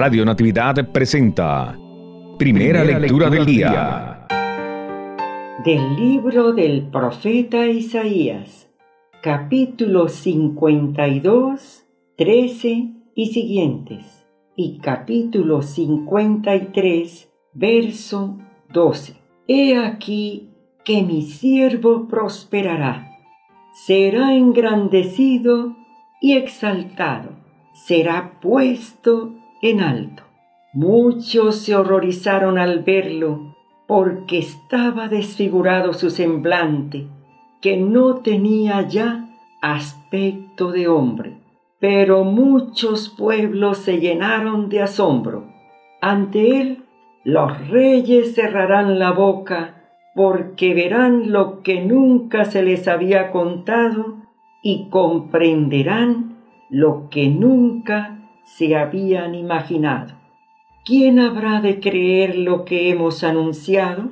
Radio Natividad presenta Primera, lectura, del día. Del libro del profeta Isaías, capítulo 52, 13 y siguientes, y capítulo 53, verso 12. He aquí que mi siervo prosperará, será engrandecido y exaltado, será puesto en alto. Muchos se horrorizaron al verlo, porque estaba desfigurado su semblante, que no tenía ya aspecto de hombre. Pero muchos pueblos se llenaron de asombro. Ante él los reyes cerrarán la boca, porque verán lo que nunca se les había contado y comprenderán lo que nunca se habían imaginado. ¿Quién habrá de creer lo que hemos anunciado?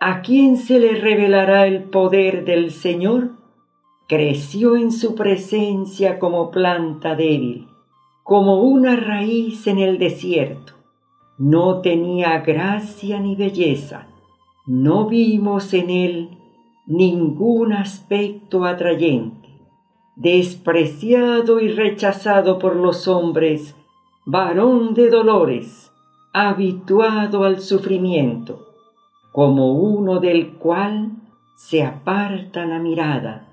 ¿A quién se le revelará el poder del Señor? Creció en su presencia como planta débil, como una raíz en el desierto. No tenía gracia ni belleza. No vimos en él ningún aspecto atrayente despreciado y rechazado por los hombres, varón de dolores, habituado al sufrimiento, como uno del cual se aparta la mirada,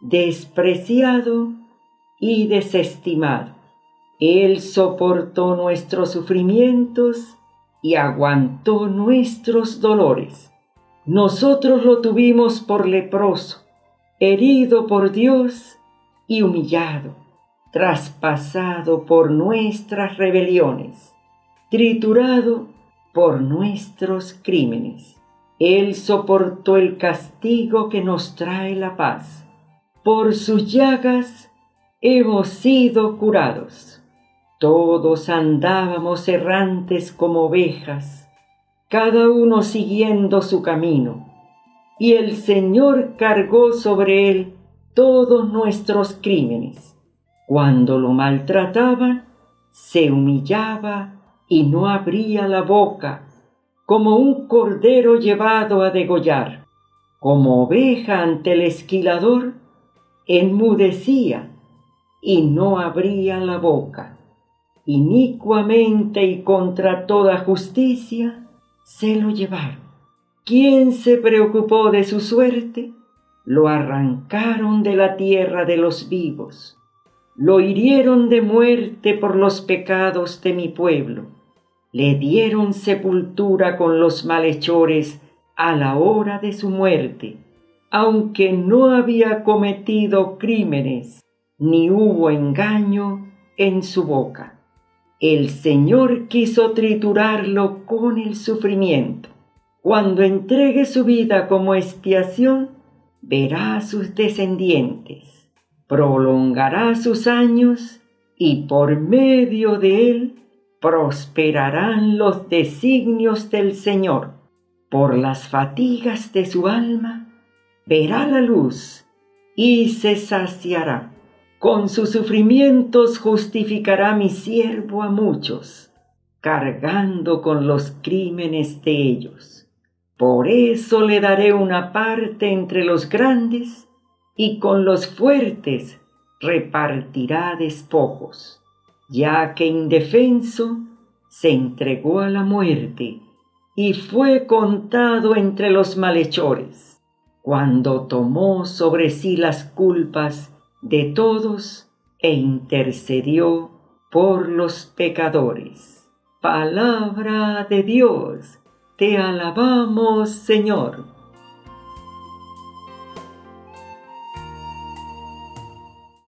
despreciado y desestimado. Él soportó nuestros sufrimientos y aguantó nuestros dolores. Nosotros lo tuvimos por leproso, herido por Dios y humillado, traspasado por nuestras rebeliones, triturado por nuestros crímenes. Él soportó el castigo que nos trae la paz. Por sus llagas hemos sido curados. Todos andábamos errantes como ovejas, cada uno siguiendo su camino, y el Señor cargó sobre él todos nuestros crímenes. Cuando lo maltrataban, se humillaba y no abría la boca, como un cordero llevado a degollar, como oveja ante el esquilador, enmudecía y no abría la boca. Inicuamente y contra toda justicia se lo llevaron. ¿Quién se preocupó de su suerte? Lo arrancaron de la tierra de los vivos, lo hirieron de muerte por los pecados de mi pueblo, le dieron sepultura con los malhechores a la hora de su muerte, aunque no había cometido crímenes, ni hubo engaño en su boca. El Señor quiso triturarlo con el sufrimiento. Cuando entregue su vida como expiación, verá sus descendientes, prolongará sus años y por medio de él prosperarán los designios del Señor. Por las fatigas de su alma verá la luz y se saciará. Con sus sufrimientos justificará mi siervo a muchos, cargando con los crímenes de ellos. Por eso le daré una parte entre los grandes y con los fuertes repartirá despojos, ya que indefenso se entregó a la muerte y fue contado entre los malhechores, cuando tomó sobre sí las culpas de todos e intercedió por los pecadores. Palabra de Dios te alabamos, Señor.